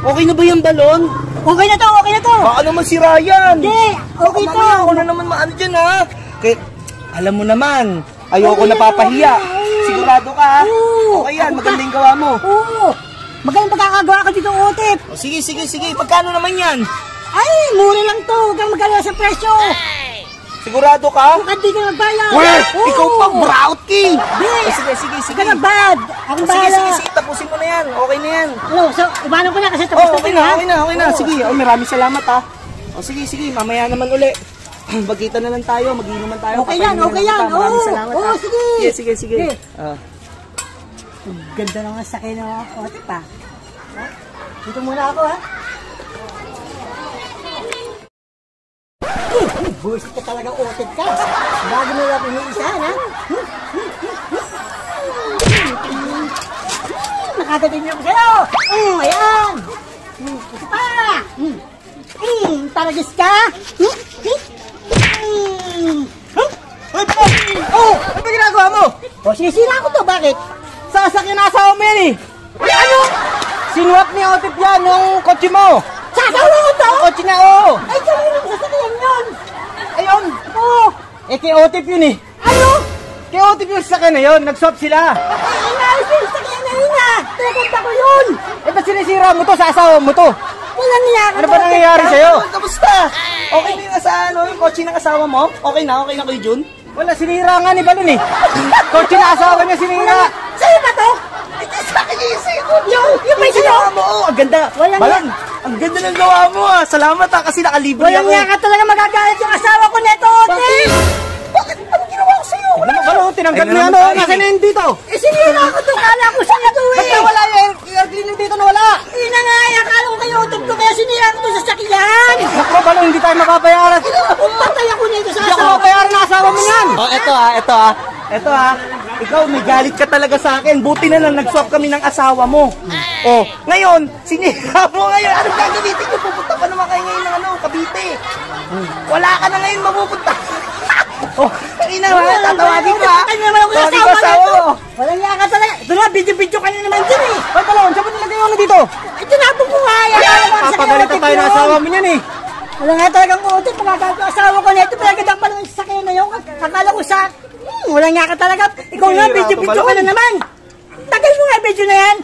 Okay na ba yung balon? Okay na to, okay na to. Baka naman si Ryan. Hindi, okay to. mamaya ako na naman maano dyan ha. Kaya, alam mo naman, ayoko Okay na, napapahiya. okay na. Sigurado ka ha? Okay yan, maganda yung gawa mo. Oo. Magaling pagkakagawa ka dito, Otip. O, sige, sige, sige. Pagkano naman yan? Ay, mura lang to. Huwag kang magkala sa presyo. Sigurado ka? Kung hindi ka magbayad. Oo. ikaw pa, brout king. Hindi. O, sige, sige, Huwag sige. ka. Akong O, sige, sige, sige. Tapusin mo yan. Ano, so, ibanan ko na kasi tapos Oh, okay na, okay na, okay na. Oo. Sige, oh, maraming salamat ha. O sige, sige, mamaya naman uli. Magkita na lang tayo, magiinuman tayo. Okay yan, okay yan. kita. Maraming Oo, salamat oo, ha. sige. Sige, sige, sige. Sige. Ah. Ang Ganda ang sakay ng Otip ha. Ha? Dito muna ako ha. Bullshit ka talaga Otip ka. Bago mo lang iniisahan ha. Hmm, Nakadating niyo ko sa'yo. Mm, ayan. Mm, pa. Mm. Mm, taragis ka. Mm, mm. Oh! Ano ba ginagawa mo? O, sinisira ko to. Bakit? Sasakyan na asawa mo yan eh! Ano? Sinuwap ni Otip yan nung kotse mo! Sasawa ko to? Kotse na, oo! Ay, mo sasakyan yun? Ayun! Oo. Eh, kay Otip yun eh! Kay Otip yung sasakyan na yun, nag-swap sila! Ay, inayos yung sasakyan na yun ah. Pinaganda ko yun. Eh, ba't sinisira mo to sa asawa mo to? Wala niya. Ano ba nangyayari sa'yo? Kamusta? Okay na yung asa, ano, yung kotse ng asawa mo? Okay na, okay na kayo, Jun? Wala, sinira nga ni Balon eh. kotse na asawa niya sinira. Sa'yo ba to? Ito sa akin yung isip. Yung, yung may sa'yo? mo, oh, ang ganda. Walang Balon, ang ganda ng gawa mo ah. Salamat ah, kasi nakalibre Walang ako. niya ka talaga magagalit yung asawa ko neto. Bakit? Tinanggal mo yan, Nasaan eh. na yun dito? Eh, sinira ko to. Kala ko siya to Ba't eh. nawala yung air cleaning dito nawala? Hindi na nga, eh, akala ko kayo utog ko kaya sinira ko to sa sakyan. Naku, Balon, hindi tayo makabayaran. Patay ako nito sa Hindi ako asawa ko. mabayaran na asawa mo yan. Oh, eto ah, eto ah. Eto ah. Ikaw, may galit ka talaga sa akin. Buti na lang nag-swap kami ng asawa mo. Oh, ngayon, sinira mo ngayon. Anong gagamitin ko? Pupunta pa naman kayo ngayon ng ano, Cavite. Wala ka na ngayon mapupunta. oh, kanina ha, tatawagin ko ha. Naman ako asawa mo. Walang niya ka talaga. Ito na, video-video ka na naman dyan eh. Hoy, Balon, saan mo nilagay yung ano dito? Ay, tinapon ko nga. eh. Papagalitan tayo ng asawa mo niyan eh. Wala nga talagang utot. Yung asawa ko nito. Pinagandang pa lang sa sakyan na yun. Akala ko sa... Hmm, wala nga ka talaga. Ikaw na, video-video ka, na naman. Tagal mo nga video na yan.